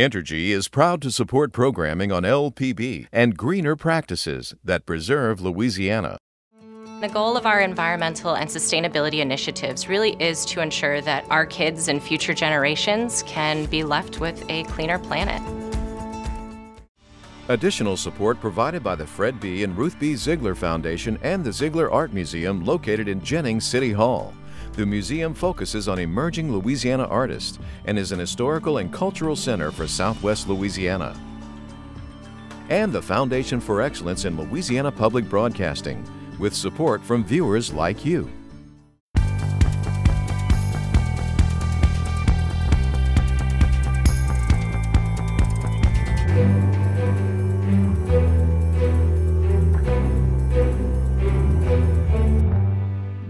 Entergy is proud to support programming on LPB and greener practices that preserve Louisiana. The goal of our environmental and sustainability initiatives really is to ensure that our kids and future generations can be left with a cleaner planet. Additional support provided by the Fred B. and Ruth B. Zigler Foundation and the Zigler Art Museum located in Jennings City Hall. The museum focuses on emerging Louisiana artists and is an historical and cultural center for Southwest Louisiana. And the Foundation for Excellence in Louisiana Public Broadcasting, with support from viewers like you.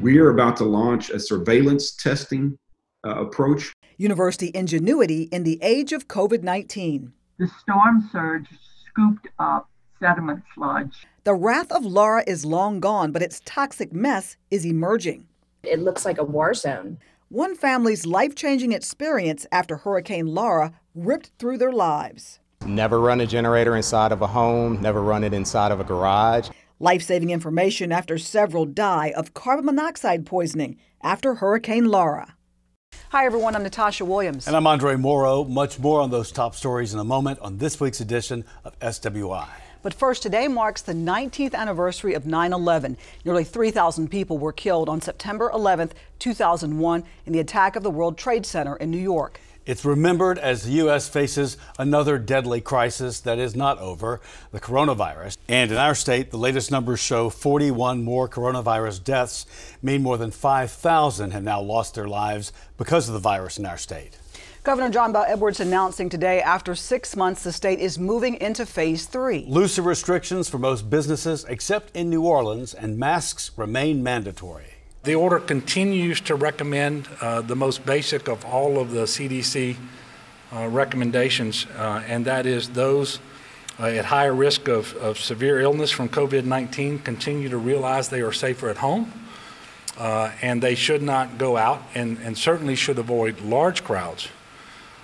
We are about to launch a surveillance testing uh, approach. University ingenuity in the age of COVID 19. The storm surge scooped up sediment sludge. The wrath of Laura is long gone, but its toxic mess is emerging. It looks like a war zone. One family's life changing experience after Hurricane Laura ripped through their lives. Never run a generator inside of a home, never run it inside of a garage. Life saving information after several die of carbon monoxide poisoning after Hurricane Laura. Hi, everyone. I'm Natasha Williams. And I'm Andre Moreau. Much more on those top stories in a moment on this week's edition of SWI. But first, today marks the 19th anniversary of 9 11. Nearly 3,000 people were killed on September 11, 2001, in the attack of the World Trade Center in New York. It's remembered as the U.S. faces another deadly crisis that is not over the coronavirus. And in our state, the latest numbers show 41 more coronavirus deaths, mean more than 5,000 have now lost their lives because of the virus in our state. Governor John Bel Edwards announcing today after six months the state is moving into phase three. Looser restrictions for most businesses except in New Orleans, and masks remain mandatory. The order continues to recommend uh, the most basic of all of the CDC uh, recommendations, uh, and that is those uh, at higher risk of, of severe illness from COVID 19 continue to realize they are safer at home. Uh, and they should not go out and, and certainly should avoid large crowds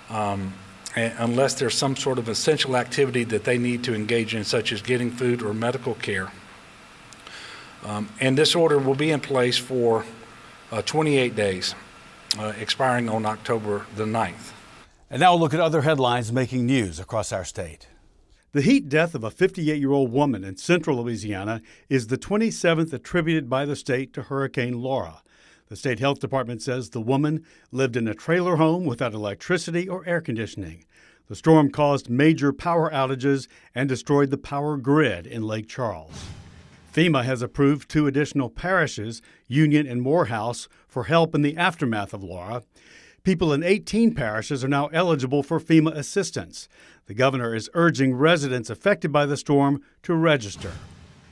um, unless there's some sort of essential activity that they need to engage in, such as getting food or medical care. Um, and this order will be in place for uh, 28 days, uh, expiring on October the 9th. And now we'll look at other headlines making news across our state. The heat death of a 58 year old woman in central Louisiana is the 27th attributed by the state to Hurricane Laura. The state health department says the woman lived in a trailer home without electricity or air conditioning. The storm caused major power outages and destroyed the power grid in Lake Charles. FEMA has approved two additional parishes, Union and Morehouse, for help in the aftermath of Laura. People in 18 parishes are now eligible for FEMA assistance. The governor is urging residents affected by the storm to register.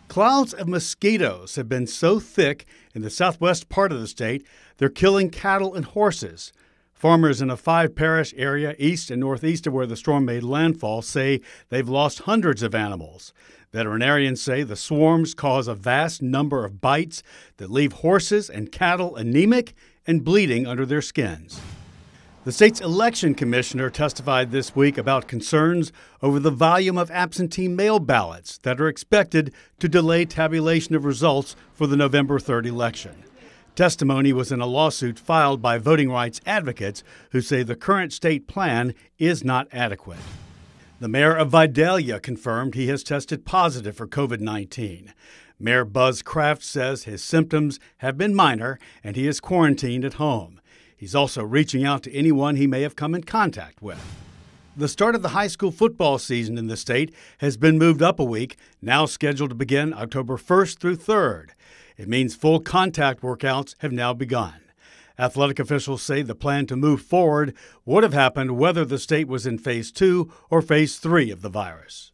Clouds of mosquitoes have been so thick in the southwest part of the state, they're killing cattle and horses. Farmers in a five parish area east and northeast of where the storm made landfall say they've lost hundreds of animals. Veterinarians say the swarms cause a vast number of bites that leave horses and cattle anemic and bleeding under their skins. The state's election commissioner testified this week about concerns over the volume of absentee mail ballots that are expected to delay tabulation of results for the November 3rd election. Testimony was in a lawsuit filed by voting rights advocates who say the current state plan is not adequate. The mayor of Vidalia confirmed he has tested positive for COVID 19. Mayor Buzz Craft says his symptoms have been minor and he is quarantined at home. He's also reaching out to anyone he may have come in contact with. The start of the high school football season in the state has been moved up a week, now scheduled to begin October 1st through 3rd. It means full contact workouts have now begun. Athletic officials say the plan to move forward would have happened whether the state was in phase two or phase three of the virus.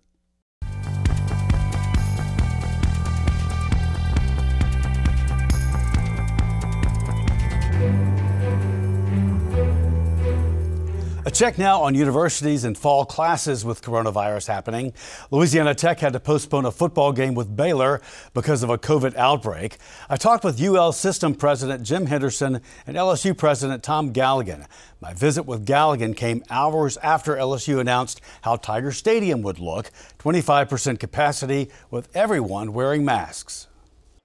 A check now on universities and fall classes with coronavirus happening. Louisiana Tech had to postpone a football game with Baylor because of a COVID outbreak. I talked with UL System President Jim Henderson and LSU President Tom Galligan. My visit with Galligan came hours after LSU announced how Tiger Stadium would look 25% capacity with everyone wearing masks.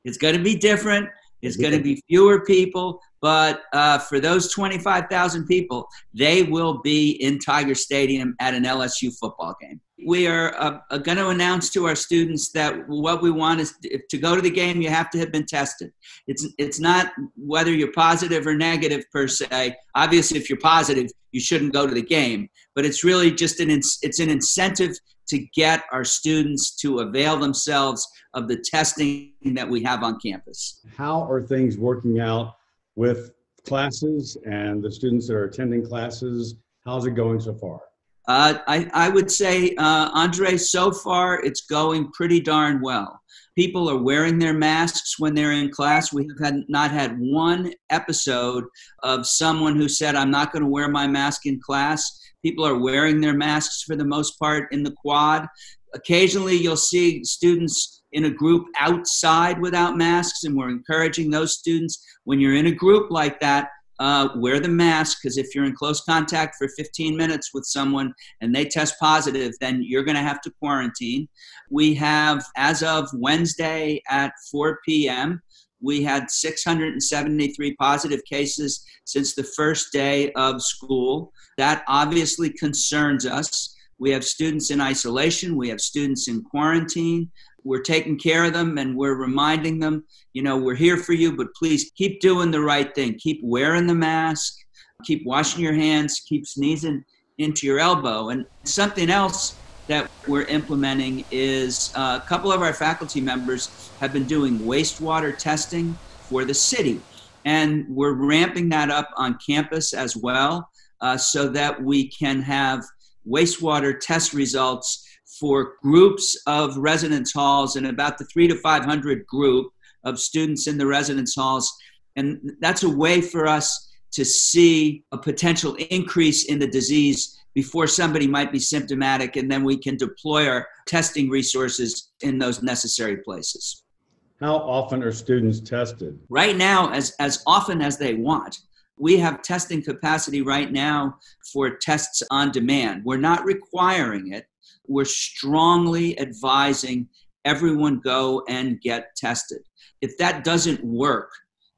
It's going to be different. It's going to be fewer people, but uh, for those 25,000 people, they will be in Tiger Stadium at an LSU football game. We are uh, uh going to announce to our students that what we want is to go to the game, you have to have been tested. It's, it's not whether you're positive or negative per se. Obviously, if you're positive, you shouldn't go to the game, but it's really just an, it's an incentive to get our students to avail themselves of the testing that we have on campus. How are things working out with classes and the students that are attending classes? How's it going so far? Uh, I, I, would say, uh, Andre, so far it's going pretty darn well. People are wearing their masks when they're in class. We have had, not had one episode of someone who said, I'm not going to wear my mask in class. People are wearing their masks for the most part in the quad. Occasionally, you'll see students in a group outside without masks, and we're encouraging those students when you're in a group like that, uh, wear the mask because if you're in close contact for 15 minutes with someone and they test positive, then you're going to have to quarantine. We have, as of Wednesday at 4 p.m., we had 673 positive cases since the first day of school. That obviously concerns us. We have students in isolation, we have students in quarantine. We're taking care of them and we're reminding them, you know, we're here for you, but please keep doing the right thing. Keep wearing the mask, keep washing your hands, keep sneezing into your elbow. And something else that we're implementing is uh, a couple of our faculty members have been doing wastewater testing for the city. And we're ramping that up on campus as well uh, so that we can have wastewater test results for groups of residence halls and about the three to 500 group of students in the residence halls. And that's a way for us to see a potential increase in the disease before somebody might be symptomatic, and then we can deploy our testing resources in those necessary places. How often are students tested? Right now, as, as often as they want. We have testing capacity right now for tests on demand. We're not requiring it, we're strongly advising everyone go and get tested. If that doesn't work,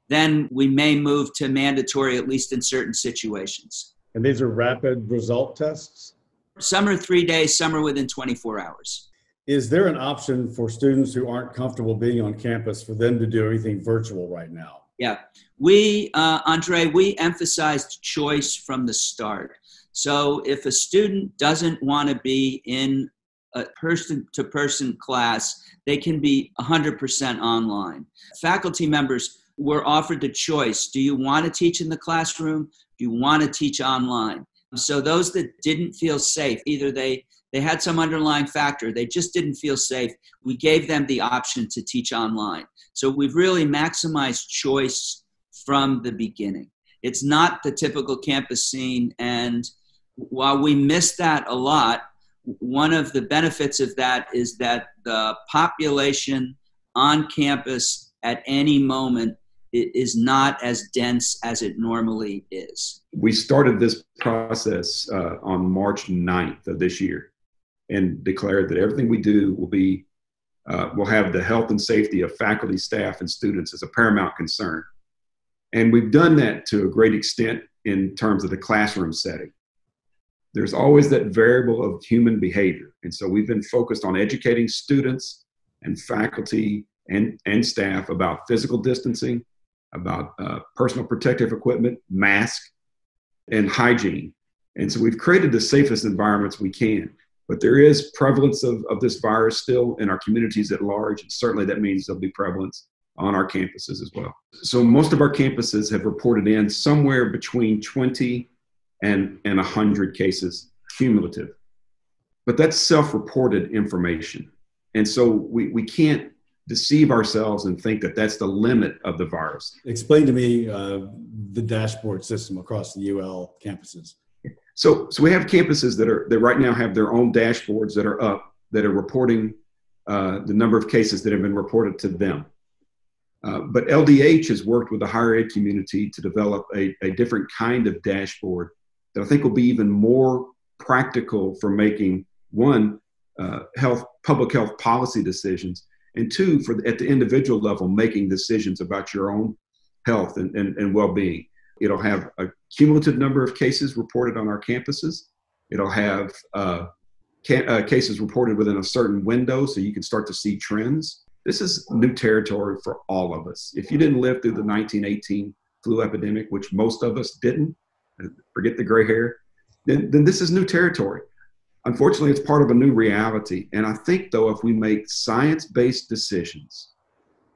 then we may move to mandatory, at least in certain situations. And these are rapid result tests? Some are three days, some are within 24 hours. Is there an option for students who aren't comfortable being on campus for them to do anything virtual right now? Yeah, we, uh, Andre, we emphasized choice from the start. So if a student doesn't want to be in a person to person class, they can be 100% online. Faculty members were offered the choice do you want to teach in the classroom? Do you want to teach online? So those that didn't feel safe, either they they had some underlying factor, they just didn't feel safe. We gave them the option to teach online. So we've really maximized choice from the beginning. It's not the typical campus scene and while we miss that a lot, one of the benefits of that is that the population on campus at any moment is not as dense as it normally is. We started this process uh, on March 9th of this year and declared that everything we do will be uh, will have the health and safety of faculty, staff, and students as a paramount concern. And we've done that to a great extent in terms of the classroom setting there's always that variable of human behavior. And so we've been focused on educating students and faculty and, and staff about physical distancing, about uh, personal protective equipment, mask, and hygiene. And so we've created the safest environments we can. But there is prevalence of, of this virus still in our communities at large. And certainly that means there'll be prevalence on our campuses as well. So most of our campuses have reported in somewhere between 20 and, and 100 cases cumulative. But that's self reported information. And so we, we can't deceive ourselves and think that that's the limit of the virus. Explain to me uh, the dashboard system across the UL campuses. So, so we have campuses that are that right now have their own dashboards that are up that are reporting uh, the number of cases that have been reported to them. Uh, but LDH has worked with the higher ed community to develop a, a different kind of dashboard that I think will be even more practical for making one uh, health public health policy decisions and two for the, at the individual level making decisions about your own health and, and, and well-being It'll have a cumulative number of cases reported on our campuses. It'll have uh, ca- uh, cases reported within a certain window so you can start to see trends. This is new territory for all of us. If you didn't live through the 1918 flu epidemic, which most of us didn't, uh, forget the gray hair, then, then this is new territory. Unfortunately, it's part of a new reality. And I think, though, if we make science based decisions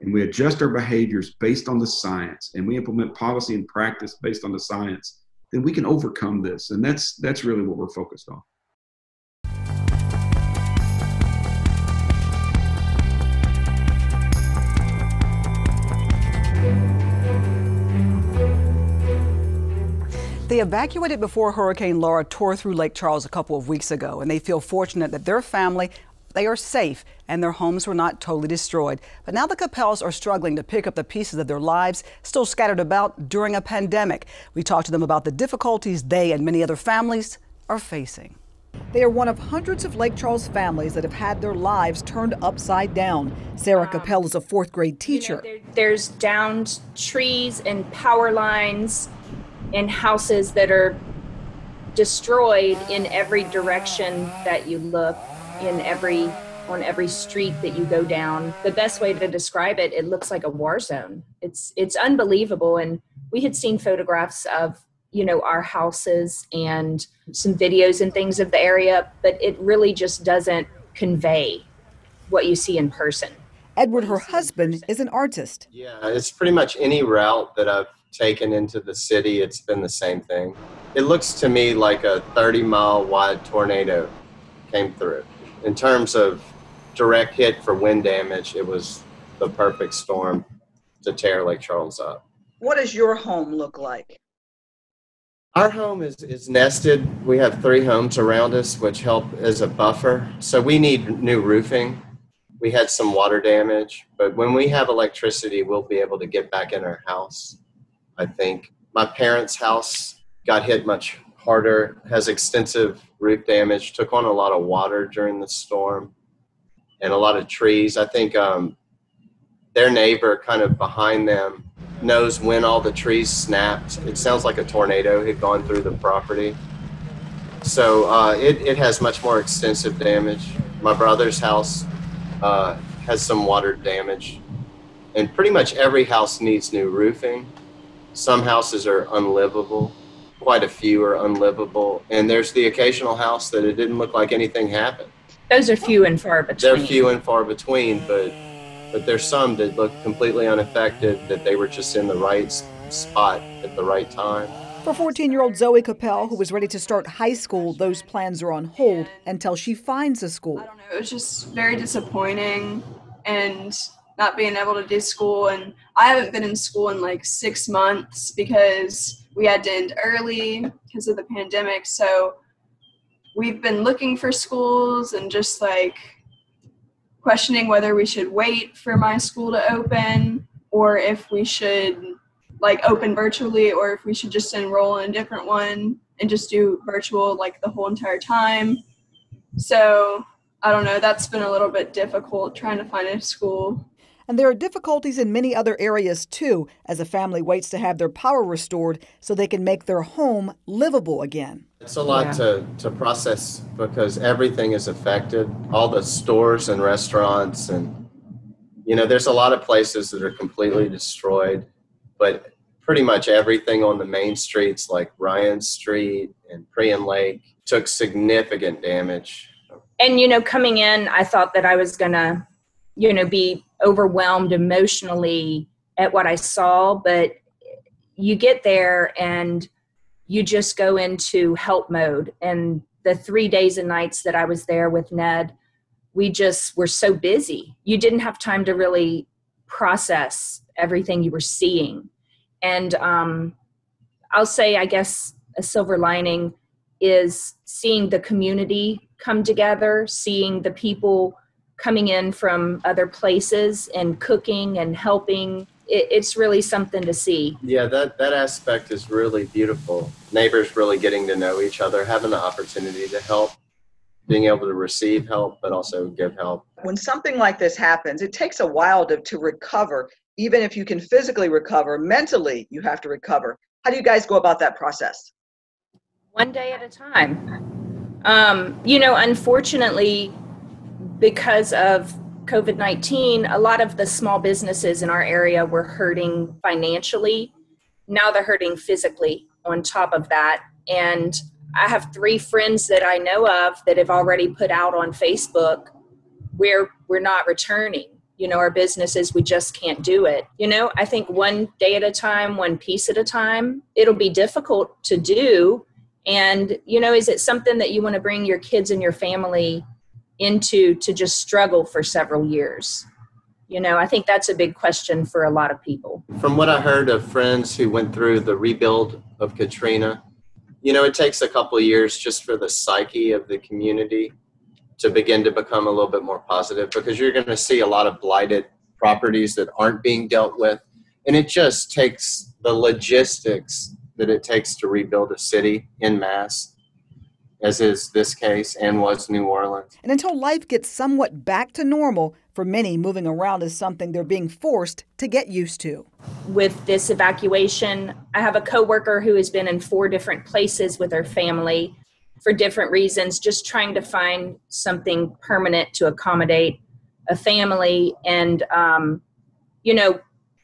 and we adjust our behaviors based on the science and we implement policy and practice based on the science then we can overcome this and that's that's really what we're focused on They evacuated before Hurricane Laura tore through Lake Charles a couple of weeks ago, and they feel fortunate that their family they are safe and their homes were not totally destroyed. But now the Cappels are struggling to pick up the pieces of their lives still scattered about during a pandemic. We talked to them about the difficulties they and many other families are facing. They are one of hundreds of Lake Charles families that have had their lives turned upside down. Sarah um, Cappel is a fourth grade teacher. You know, there, there's downed trees and power lines and houses that are destroyed in every direction that you look in every on every street that you go down. The best way to describe it, it looks like a war zone. It's it's unbelievable. And we had seen photographs of you know our houses and some videos and things of the area, but it really just doesn't convey what you see in person. Edward, her husband, is an artist. Yeah, it's pretty much any route that I've taken into the city, it's been the same thing. It looks to me like a 30 mile wide tornado came through in terms of direct hit for wind damage, it was the perfect storm to tear Lake Charles up. What does your home look like? Our home is, is nested. We have three homes around us, which help as a buffer. So we need new roofing. We had some water damage, but when we have electricity, we'll be able to get back in our house. I think my parents' house got hit much harder, has extensive roof damage, took on a lot of water during the storm, and a lot of trees. I think um, their neighbor, kind of behind them, knows when all the trees snapped. It sounds like a tornado had gone through the property. So uh, it, it has much more extensive damage. My brother's house uh, has some water damage, and pretty much every house needs new roofing. Some houses are unlivable quite a few are unlivable, and there's the occasional house that it didn't look like anything happened. Those are few and far between. They're few and far between, but but there's some that look completely unaffected that they were just in the right spot at the right time. For 14 year old Zoe Cappel, who was ready to start high school, those plans are on hold until she finds a school. I don't know, it was just very disappointing and not being able to do school. And I haven't been in school in like six months because we had to end early because of the pandemic. So we've been looking for schools and just like questioning whether we should wait for my school to open or if we should like open virtually or if we should just enroll in a different one and just do virtual like the whole entire time. So I don't know, that's been a little bit difficult trying to find a school. And there are difficulties in many other areas too, as a family waits to have their power restored so they can make their home livable again. It's a lot yeah. to, to process because everything is affected. All the stores and restaurants, and you know, there's a lot of places that are completely destroyed, but pretty much everything on the main streets, like Ryan Street and Prien Lake, took significant damage. And you know, coming in, I thought that I was gonna, you know, be overwhelmed emotionally at what I saw, but you get there and you just go into help mode. And the three days and nights that I was there with Ned, we just were so busy. You didn't have time to really process everything you were seeing. And um, I'll say, I guess, a silver lining is seeing the community come together, seeing the people coming in from other places and cooking and helping. It, it's really something to see. Yeah, that, that aspect is really beautiful. Neighbors really getting to know each other, having the opportunity to help, being able to receive help, but also give help. When something like this happens, it takes a while to, to recover. Even if you can physically recover, mentally, you have to recover. How do you guys go about that process? One day at a time. Um, you know, unfortunately, because of COVID 19, a lot of the small businesses in our area were hurting financially. Now they're hurting physically on top of that. And I have three friends that I know of that have already put out on Facebook where we're not returning. You know, our businesses, we just can't do it. You know, I think one day at a time, one piece at a time, it'll be difficult to do. And, you know, is it something that you want to bring your kids and your family into to just struggle for several years? You know, I think that's a big question for a lot of people. From what I heard of friends who went through the rebuild of Katrina, you know, it takes a couple years just for the psyche of the community to begin to become a little bit more positive because you're going to see a lot of blighted properties that aren't being dealt with. And it just takes the logistics that it takes to rebuild a city in mass, as is this case and was New Orleans. And until life gets somewhat back to normal, for many, moving around is something they're being forced to get used to. With this evacuation, I have a coworker who has been in four different places with her family for different reasons, just trying to find something permanent to accommodate a family. And, um, you know,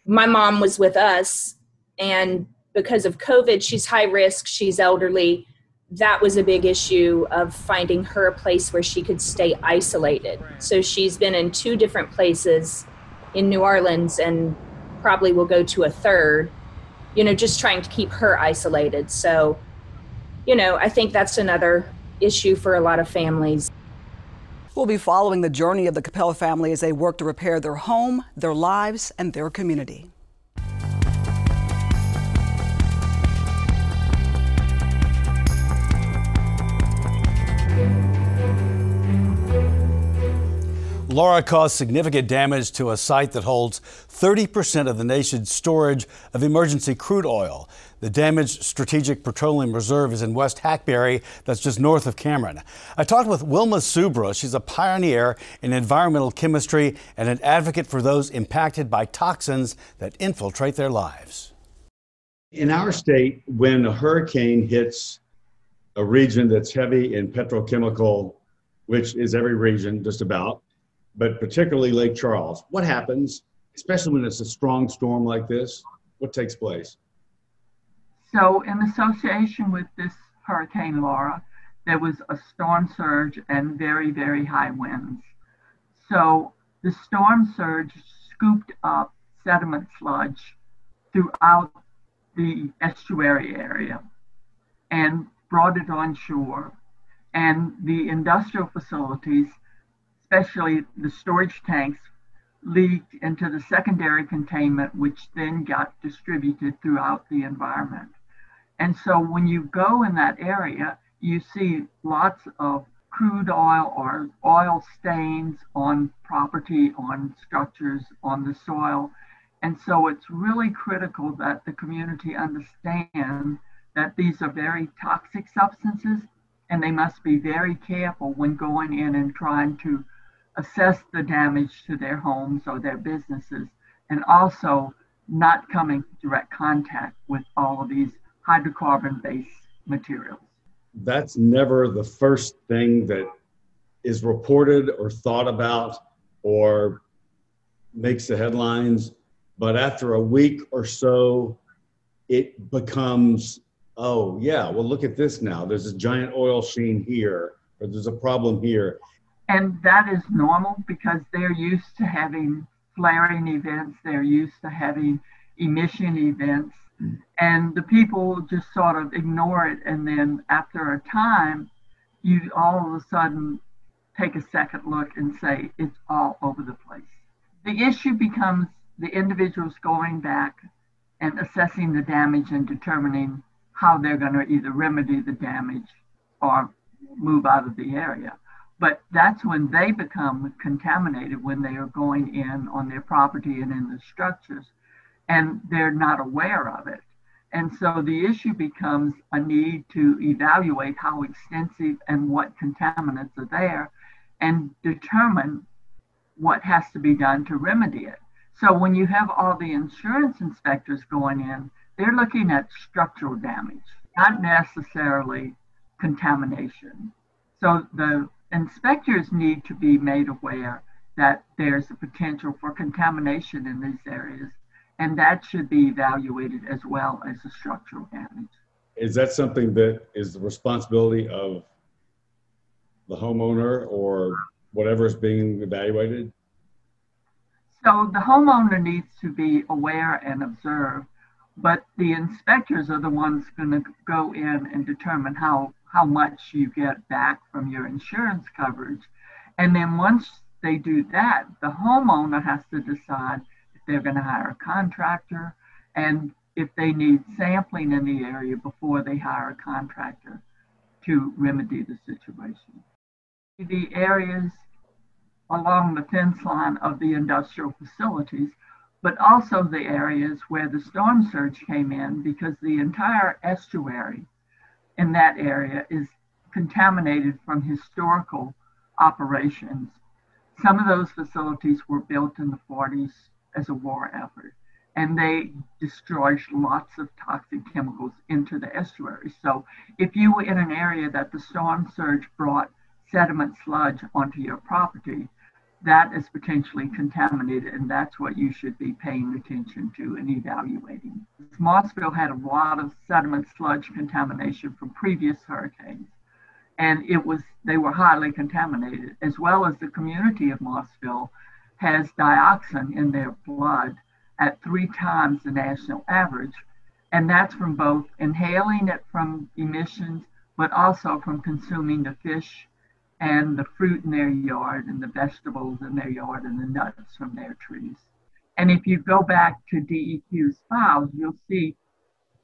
my mom was with us, and because of COVID, she's high risk, she's elderly that was a big issue of finding her a place where she could stay isolated. So she's been in two different places in New Orleans and probably will go to a third, you know, just trying to keep her isolated. So, you know, I think that's another issue for a lot of families. We'll be following the journey of the Cappel family as they work to repair their home, their lives, and their community. Laura caused significant damage to a site that holds 30% of the nation's storage of emergency crude oil. The damaged Strategic Petroleum Reserve is in West Hackberry, that's just north of Cameron. I talked with Wilma Subra. She's a pioneer in environmental chemistry and an advocate for those impacted by toxins that infiltrate their lives. In our state, when a hurricane hits a region that's heavy in petrochemical, which is every region just about, but particularly Lake Charles. What happens, especially when it's a strong storm like this? What takes place? So, in association with this Hurricane Laura, there was a storm surge and very, very high winds. So, the storm surge scooped up sediment sludge throughout the estuary area and brought it on shore. And the industrial facilities especially the storage tanks, leaked into the secondary containment, which then got distributed throughout the environment. And so when you go in that area, you see lots of crude oil or oil stains on property, on structures, on the soil. And so it's really critical that the community understand that these are very toxic substances and they must be very careful when going in and trying to assess the damage to their homes or their businesses, and also not coming direct contact with all of these hydrocarbon based materials. That's never the first thing that is reported or thought about or makes the headlines. But after a week or so, it becomes, oh, yeah, well, look at this now. There's a giant oil sheen here, or there's a problem here. And that is normal because they're used to having flaring events, they're used to having emission events, and the people just sort of ignore it. And then after a time, you all of a sudden take a second look and say it's all over the place. The issue becomes the individuals going back and assessing the damage and determining how they're going to either remedy the damage or move out of the area. But that's when they become contaminated when they are going in on their property and in the structures, and they're not aware of it. And so the issue becomes a need to evaluate how extensive and what contaminants are there and determine what has to be done to remedy it. So when you have all the insurance inspectors going in, they're looking at structural damage, not necessarily contamination. So the inspectors need to be made aware that there's a potential for contamination in these areas, and that should be evaluated as well as the structural damage. Is that something that is the responsibility of the homeowner or whatever is being evaluated? So the homeowner needs to be aware and observe, but the inspectors are the ones going to go in and determine how, how much you get back from your insurance coverage. And then once they do that, the homeowner has to decide if they're going to hire a contractor and if they need sampling in the area before they hire a contractor to remedy the situation. The areas along the fence line of the industrial facilities, but also the areas where the storm surge came in because the entire estuary in that area is contaminated from historical operations. Some of those facilities were built in the 40s as a war effort, and they discharged lots of toxic chemicals into the estuary. So if you were in an area that the storm surge brought sediment sludge onto your property, that is potentially contaminated, and that's what you should be paying attention to and evaluating. Mossville had a lot of sediment sludge contamination from previous hurricanes, and it was they were highly contaminated, as well as the community of Mossville has dioxin in their blood at three times the national average, and that's from both inhaling it from emissions, but also from consuming the fish and the fruit in their yard and the vegetables in their yard and the nuts from their trees. And if you go back to DEQ's files, you'll see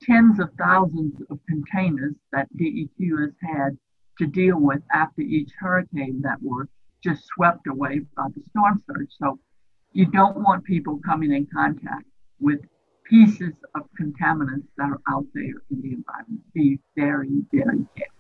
tens of thousands of containers that DEQ has had to deal with after each hurricane that were just swept away by the storm surge. So you don't want people coming in contact with pieces of contaminants that are out there in the environment. Be very, very careful.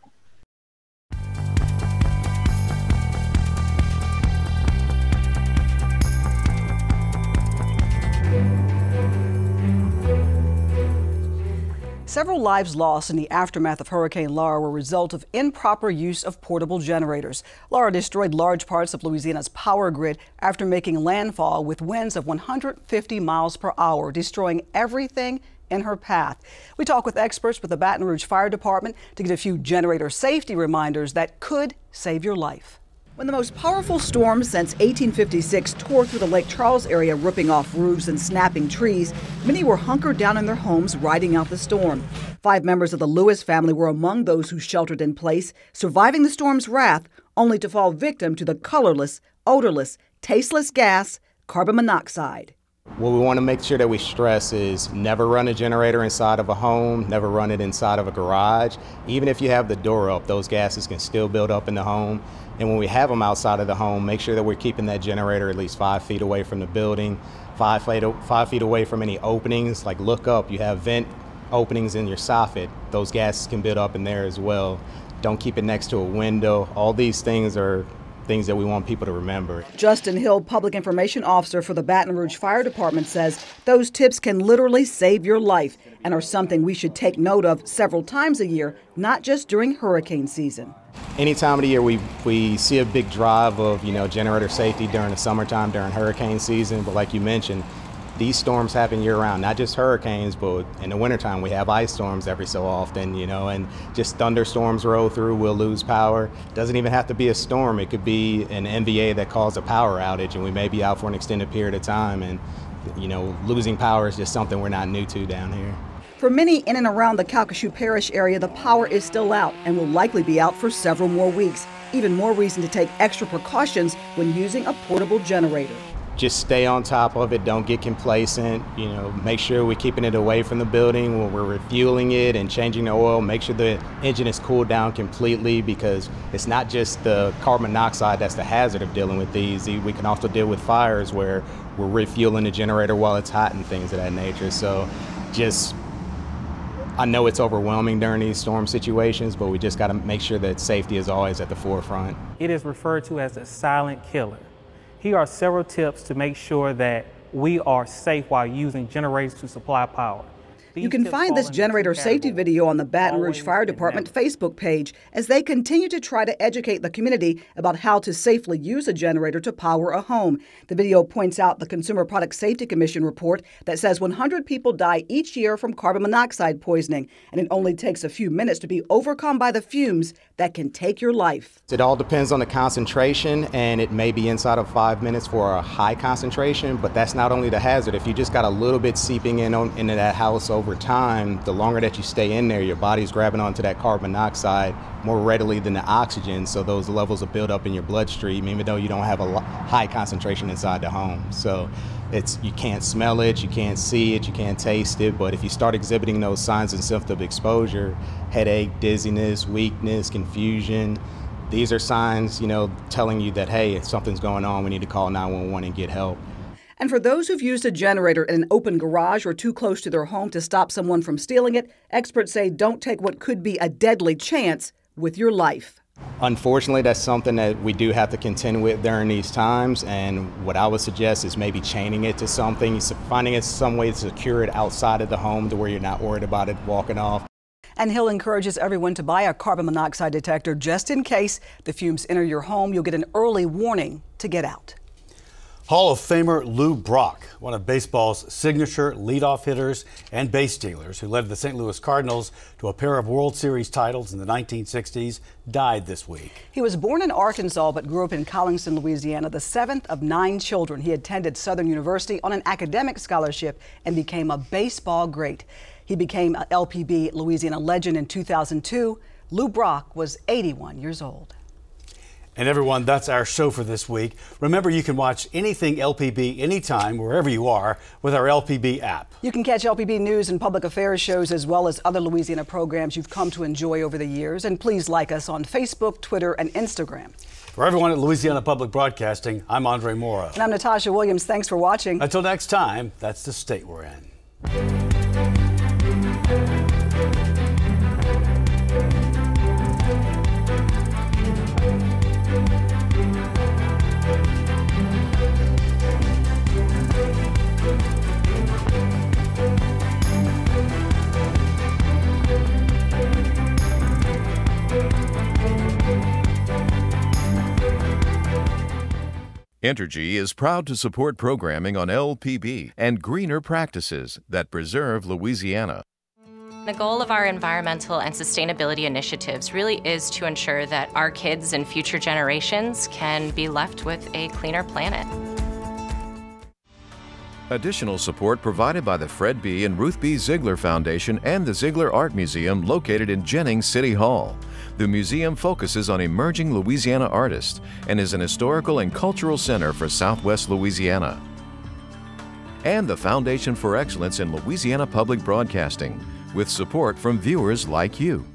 Several lives lost in the aftermath of Hurricane Laura were a result of improper use of portable generators. Laura destroyed large parts of Louisiana's power grid after making landfall with winds of 150 miles per hour, destroying everything in her path. We talk with experts with the Baton Rouge Fire Department to get a few generator safety reminders that could save your life. When the most powerful storm since 1856 tore through the Lake Charles area, ripping off roofs and snapping trees, many were hunkered down in their homes riding out the storm. Five members of the Lewis family were among those who sheltered in place, surviving the storm's wrath, only to fall victim to the colorless, odorless, tasteless gas, carbon monoxide. What we want to make sure that we stress is never run a generator inside of a home, never run it inside of a garage. Even if you have the door up, those gases can still build up in the home. And when we have them outside of the home, make sure that we're keeping that generator at least five feet away from the building, five feet, five feet away from any openings. Like look up, you have vent openings in your soffit. Those gases can build up in there as well. Don't keep it next to a window. All these things are things that we want people to remember. Justin Hill, Public Information Officer for the Baton Rouge Fire Department, says those tips can literally save your life and are something we should take note of several times a year, not just during hurricane season any time of the year we, we see a big drive of you know generator safety during the summertime during hurricane season. But like you mentioned these storms happen year round not just hurricanes but in the wintertime we have ice storms every so often you know and just thunderstorms roll through we'll lose power. Doesn't even have to be a storm. It could be an nva that caused a power outage and we may be out for an extended period of time and you know losing power is just something we're not new to down here for many in and around the Calcasieu Parish area, the power is still out and will likely be out for several more weeks. Even more reason to take extra precautions when using a portable generator. just stay on top of it. Don't get complacent. You know, make sure we're keeping it away from the building when we're refueling it and changing the oil. Make sure the engine is cooled down completely because it's not just the carbon monoxide that's the hazard of dealing with these. We can also deal with fires where we're refueling the generator while it's hot and things of that nature. So just I know it's overwhelming during these storm situations, but we just got to make sure that safety is always at the forefront. It is referred to as a silent killer. Here are several tips to make sure that we are safe while using generators to supply power. You can find this generator safety video on the Baton Rouge Fire Department Facebook page as they continue to try to educate the community about how to safely use a generator to power a home. The video points out the Consumer Product Safety Commission report that says 100 people die each year from carbon monoxide poisoning, and it only takes a few minutes to be overcome by the fumes that can take your life. It all depends on the concentration, and it may be inside of five minutes for a high concentration, but that's not only the hazard. If you just got a little bit seeping in on, into that house over over time, the longer that you stay in there, your body's grabbing onto that carbon monoxide more readily than the oxygen. So those levels will build up in your bloodstream, even though you don't have a high concentration inside the home. So it's you can't smell it, you can't see it, you can't taste it. But if you start exhibiting those signs and symptoms of exposure, headache, dizziness, weakness, confusion, these are signs, you know, telling you that hey, something's going on. We need to call 911 and get help. And for those who've used a generator in an open garage or too close to their home to stop someone from stealing it, experts say don't take what could be a deadly chance with your life. Unfortunately, that's something that we do have to contend with during these times. And what I would suggest is maybe chaining it to something, finding it some way to secure it outside of the home to where you're not worried about it walking off. And Hill encourages everyone to buy a carbon monoxide detector just in case the fumes enter your home. You'll get an early warning to get out. Hall of Famer Lou Brock, one of baseball's signature leadoff hitters and base stealers, who led the St. Louis Cardinals to a pair of World Series titles in the 1960s, died this week. He was born in Arkansas but grew up in Collinston, Louisiana, the seventh of nine children. He attended Southern University on an academic scholarship and became a baseball great. He became an LPB Louisiana legend in 2002. Lou Brock was 81 years old. And everyone, that's our show for this week. Remember, you can watch anything LPB anytime, wherever you are, with our LPB app. You can catch LPB news and public affairs shows as well as other Louisiana programs you've come to enjoy over the years. And please like us on Facebook, Twitter, and Instagram. For everyone at Louisiana Public Broadcasting, I'm Andre Moreau. And I'm Natasha Williams. Thanks for watching. Until next time, that's the state we're in. Entergy is proud to support programming on LPB and greener practices that preserve Louisiana. The goal of our environmental and sustainability initiatives really is to ensure that our kids and future generations can be left with a cleaner planet. Additional support provided by the Fred B. and Ruth B. Zigler Foundation and the Zigler Art Museum located in Jennings City Hall. The museum focuses on emerging Louisiana artists and is an historical and cultural center for Southwest Louisiana. And the Foundation for Excellence in Louisiana Public Broadcasting, with support from viewers like you.